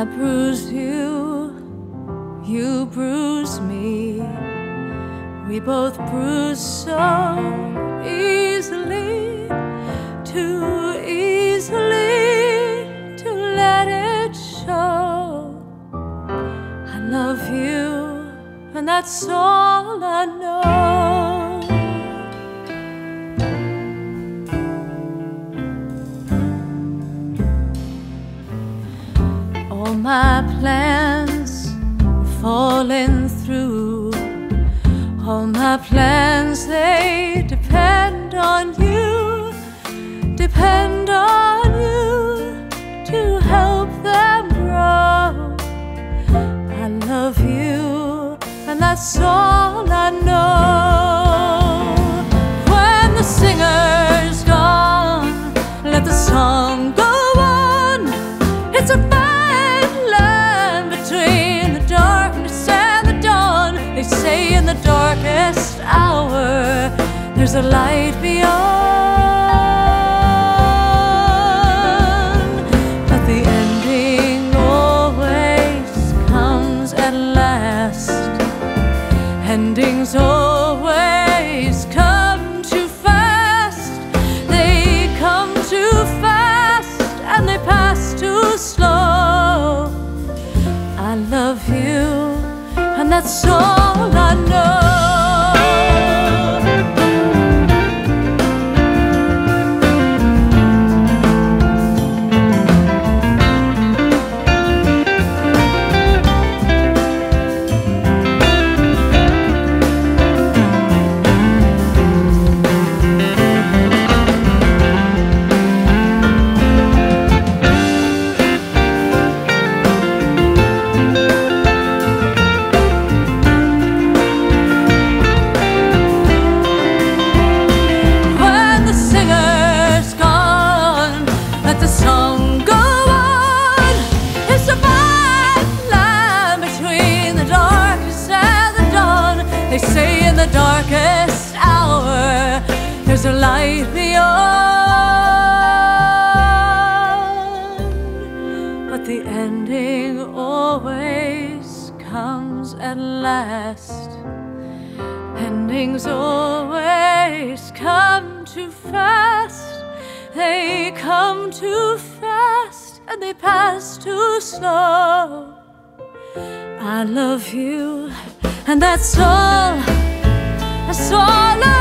I bruise you, you bruise me. We both bruise so easily, too easily to let it show. I love you, and that's all I know. All my plans were falling through. All my plans, they depend on you, depend on you to help them grow. I love you, and that's all I know. Say in the darkest hour, there's a light beyond. But the ending always comes at last. Endings always come too fast. They come too fast and they pass too slow. I love you, and that's all the song go on. It's a between the and the dawn. They say in the darkest hour, there's a light beyond. But the ending always comes at last. Endings always come too fast. They come too fast and they pass too slow. I love you, and that's all. That's all I